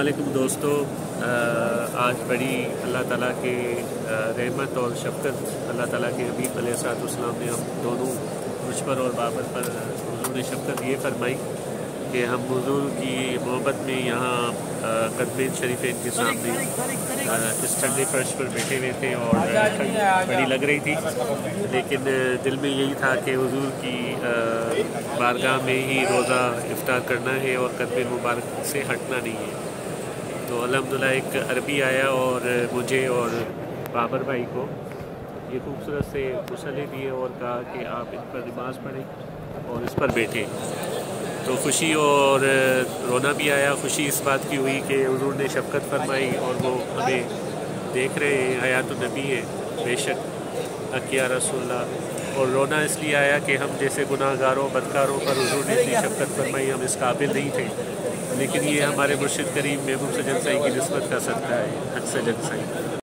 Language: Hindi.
असलकुम दोस्तों आज बड़ी अल्लाह ताला के रहमत और शफकत अल्लाह ताला के हबीब अलैहिस्सलाम ने हम दोनों मुझ पर और बाबर पर उन्होंने शफकत ये फरमाई कि हम हजूर की मोहब्बत में यहाँ कदमीन शरीफेन के सामने इस ठंडे फर्श पर बैठे हुए थे और बड़ी लग रही थी। लेकिन दिल में यही था कि हजूर की बारगाह में ही रोज़ा इफ्तार करना है और कदम मुबारक से हटना नहीं है। तो अलहमदिल्ला एक अरबी आया और मुझे और बाबर भाई को ये खूबसूरत से मसले दिए और कहा कि आप इन पर नमाज़ पढ़ें और इस पर बैठें। तो खुशी और रोना भी आया। खुशी इस बात की हुई कि हजूर ने शफकत फरमाई और वो हमें देख रहे हैं। हयात नबी है, बेशक। अकिया रसोल्ला और रोना इसलिए आया कि हम जैसे गुनाहगारों, बदकारों पर हजूर ने इतनी शफकत फरमाई, हम इस काबिल नहीं थे। लेकिन ये हमारे मुर्शिद करीम महबूब से जनसाई की नस्बत का सकता है हद से जनसाई